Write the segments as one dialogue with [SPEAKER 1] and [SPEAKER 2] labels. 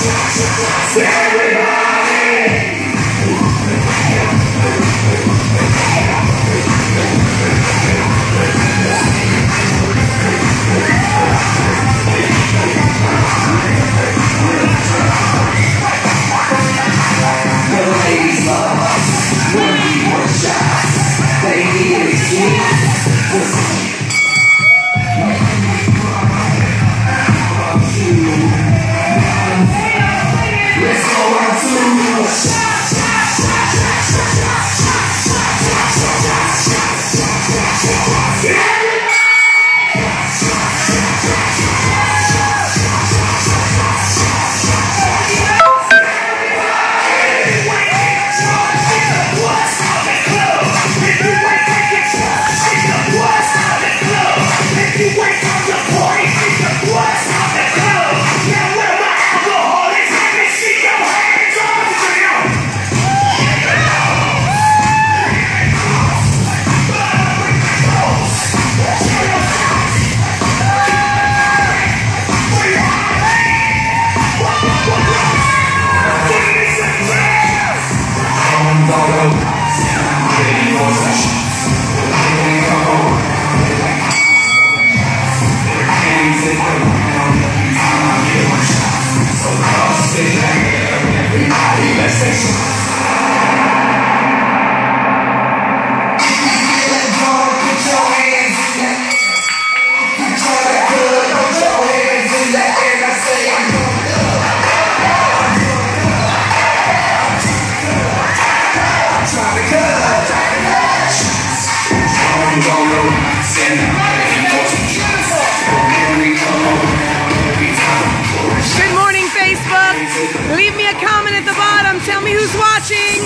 [SPEAKER 1] Good Tell me who's watching.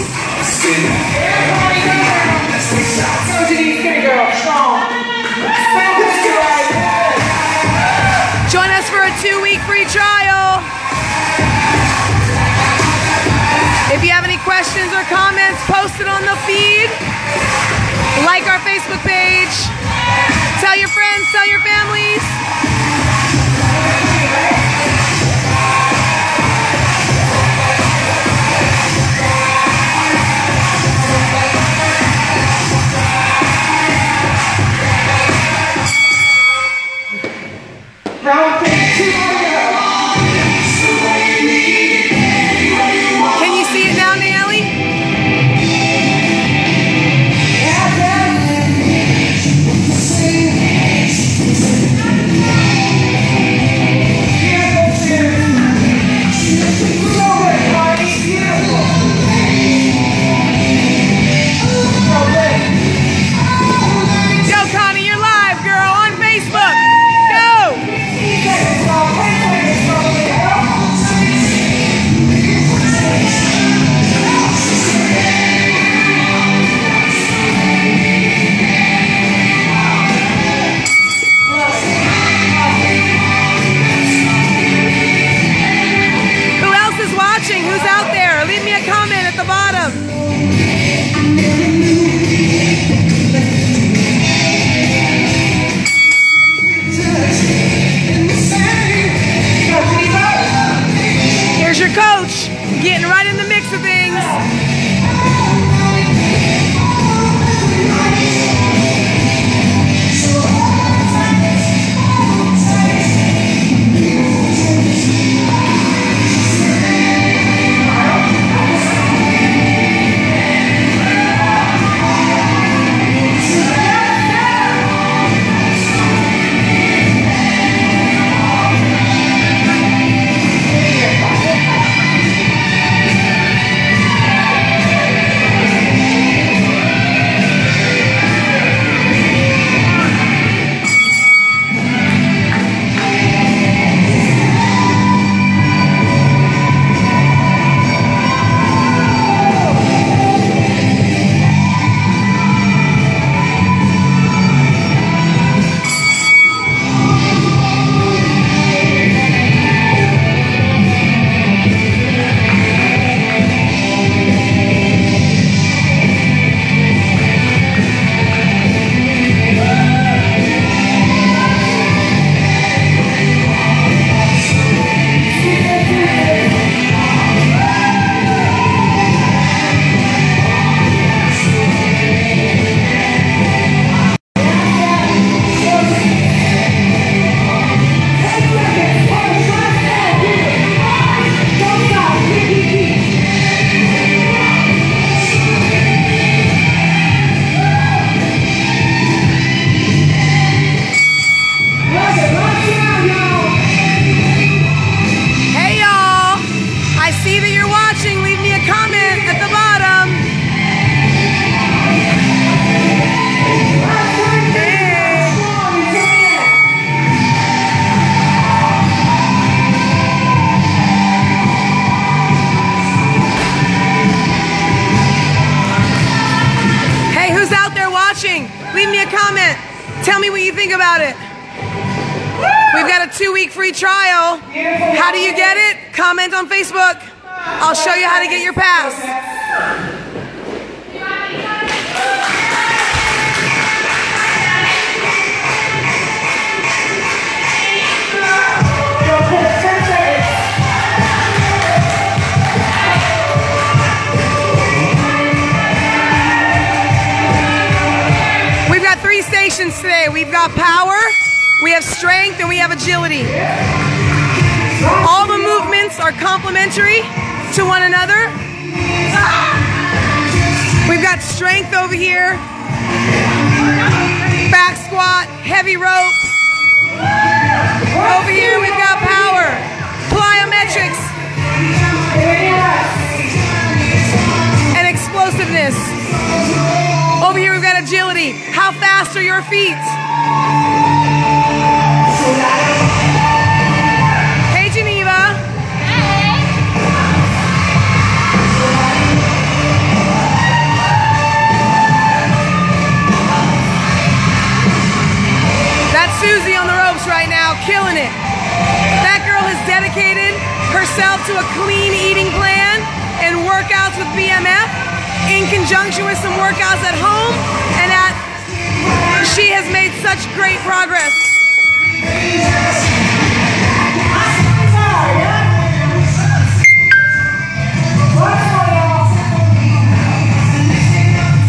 [SPEAKER 1] Join us for a two-week free trial. If you have any questions or comments, post it on the feed. Like our Facebook page. Tell your friends, tell your families. We've got a two week free trial. How do you get it? Comment on Facebook. I'll show you how to get your pass. We've got three stations today. We've got power, we have strength, and we have agility. All the movements are complementary to one another. We've got strength over here, back squat, heavy rope. Over here we've got power, plyometrics, and explosiveness. Over here we've got agility. How fast are your feet? Hey Geneva. That's Susie on the ropes right now, killing it. That girl has dedicated herself to a clean eating plan and workouts with BMF in conjunction with some workouts at home such great progress.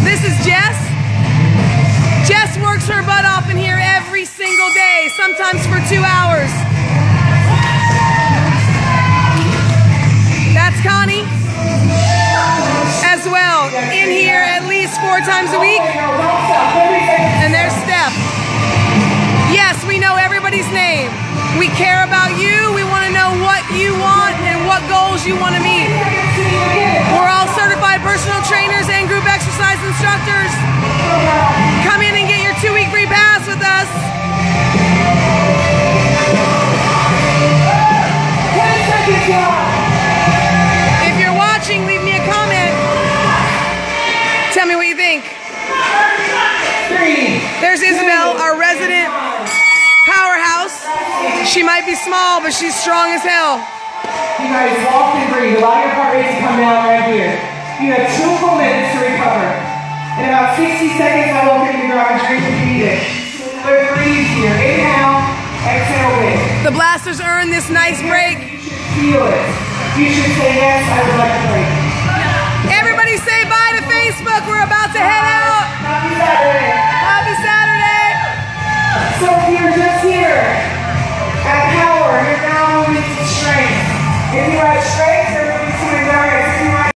[SPEAKER 1] This is Jess. Jess works her butt off in here every single day, sometimes for two hours. That's Connie as well, in here at least four times a week. And there's Steph. We care about you. We want to know what you want and what goals you want to meet. We're all certified personal trainers and group exercise instructors. Come in and get your two week free pass with us. Small, but she's strong as hell.
[SPEAKER 2] You guys walk and breathe. Allow your heart rate to come down right here. You have two full minutes to recover. In about 60 seconds, I will take you to grab a drink if you need it. But breathe here. Inhale, exhale.
[SPEAKER 1] The blasters earned this nice break.
[SPEAKER 2] You should feel it. You should say, yes, I would like a break.
[SPEAKER 1] Everybody say bye to Facebook. We're about to head out.
[SPEAKER 2] Happy Saturday.
[SPEAKER 1] Happy Saturday.
[SPEAKER 2] So you're just here at power, you're now moving to strength. If you're strength,